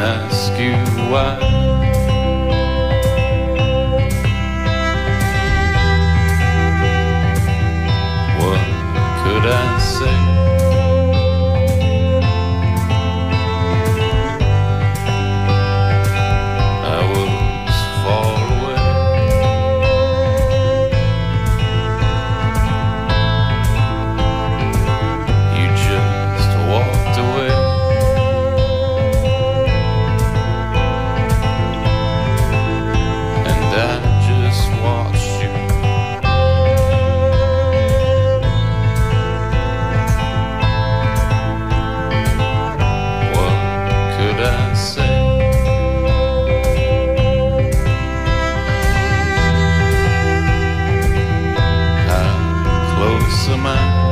ask you why. What could I say? Summer.